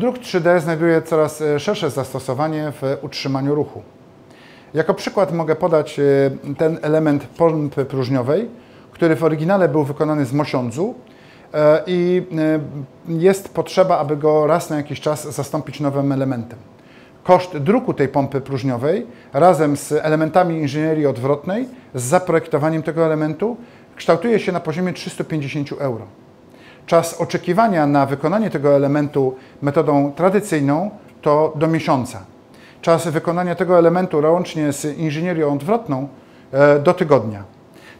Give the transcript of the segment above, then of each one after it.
Druk 3D znajduje coraz e, szersze zastosowanie w utrzymaniu ruchu. Jako przykład mogę podać e, ten element pompy próżniowej, który w oryginale był wykonany z mosiądzu e, i jest potrzeba, aby go raz na jakiś czas zastąpić nowym elementem. Koszt druku tej pompy próżniowej razem z elementami inżynierii odwrotnej, z zaprojektowaniem tego elementu kształtuje się na poziomie 350 euro. Czas oczekiwania na wykonanie tego elementu metodą tradycyjną to do miesiąca. Czas wykonania tego elementu łącznie z inżynierią odwrotną e, do tygodnia.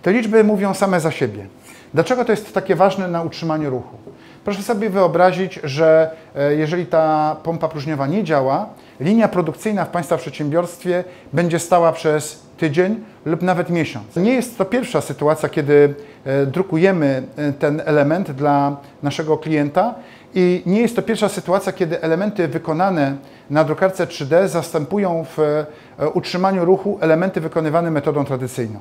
Te liczby mówią same za siebie. Dlaczego to jest takie ważne na utrzymaniu ruchu? Proszę sobie wyobrazić, że e, jeżeli ta pompa próżniowa nie działa, linia produkcyjna w Państwa przedsiębiorstwie będzie stała przez tydzień lub nawet miesiąc. Nie jest to pierwsza sytuacja, kiedy e, drukujemy e, ten element dla naszego klienta i nie jest to pierwsza sytuacja, kiedy elementy wykonane na drukarce 3D zastępują w utrzymaniu ruchu elementy wykonywane metodą tradycyjną.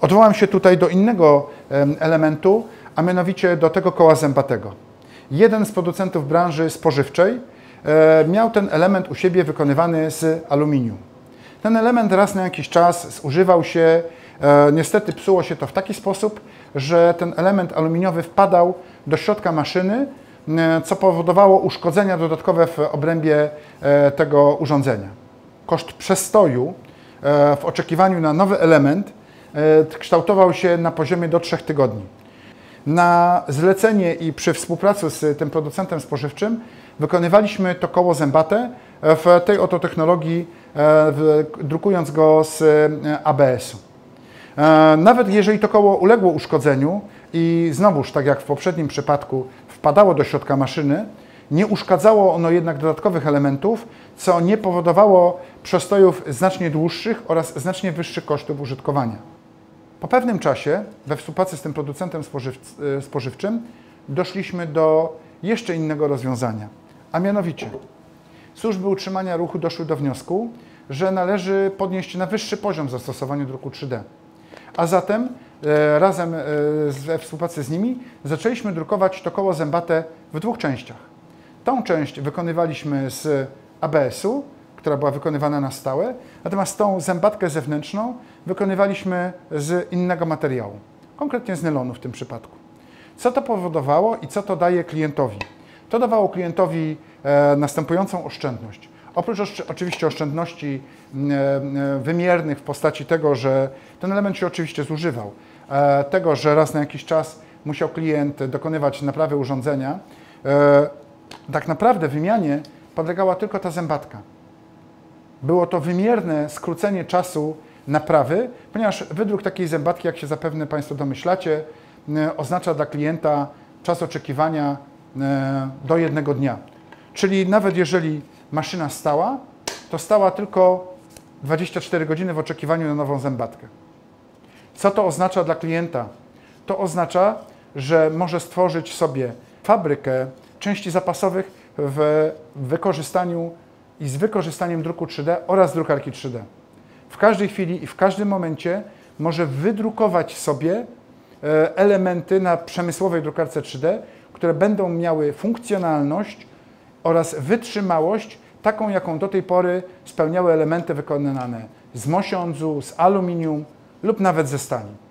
Odwołam się tutaj do innego elementu, a mianowicie do tego koła zębatego. Jeden z producentów branży spożywczej e, miał ten element u siebie wykonywany z aluminium. Ten element raz na jakiś czas zużywał się, e, niestety psuło się to w taki sposób, że ten element aluminiowy wpadał do środka maszyny, e, co powodowało uszkodzenia dodatkowe w obrębie tego urządzenia. Koszt przestoju w oczekiwaniu na nowy element kształtował się na poziomie do 3 tygodni. Na zlecenie i przy współpracy z tym producentem spożywczym wykonywaliśmy to koło zębate w tej oto technologii, e, drukując go z e, ABS-u. E, nawet jeżeli to koło uległo uszkodzeniu i znowuż, tak jak w poprzednim przypadku, wpadało do środka maszyny, nie uszkadzało ono jednak dodatkowych elementów, co nie powodowało przestojów znacznie dłuższych oraz znacznie wyższych kosztów użytkowania. Po pewnym czasie, we współpracy z tym producentem spożywczym, doszliśmy do jeszcze innego rozwiązania, a mianowicie służby utrzymania ruchu doszły do wniosku, że należy podnieść na wyższy poziom zastosowania druku 3D. A zatem e, razem e, we współpracy z nimi zaczęliśmy drukować to koło zębate w dwóch częściach. Tą część wykonywaliśmy z ABS-u, która była wykonywana na stałe, natomiast tą zębatkę zewnętrzną wykonywaliśmy z innego materiału, konkretnie z nylonu w tym przypadku. Co to powodowało i co to daje klientowi? To dawało klientowi e, następującą oszczędność. Oprócz oczywiście oszczędności e, wymiernych w postaci tego, że ten element się oczywiście zużywał, e, tego, że raz na jakiś czas musiał klient dokonywać naprawy urządzenia, tak naprawdę wymianie podlegała tylko ta zębatka. Było to wymierne skrócenie czasu naprawy, ponieważ wydruk takiej zębatki, jak się zapewne Państwo domyślacie, oznacza dla klienta czas oczekiwania do jednego dnia. Czyli nawet jeżeli maszyna stała, to stała tylko 24 godziny w oczekiwaniu na nową zębatkę. Co to oznacza dla klienta? To oznacza, że może stworzyć sobie fabrykę części zapasowych w wykorzystaniu i z wykorzystaniem druku 3D oraz drukarki 3D. W każdej chwili i w każdym momencie może wydrukować sobie e, elementy na przemysłowej drukarce 3D, które będą miały funkcjonalność oraz wytrzymałość taką, jaką do tej pory spełniały elementy wykonane z mosiądzu, z aluminium lub nawet ze stali.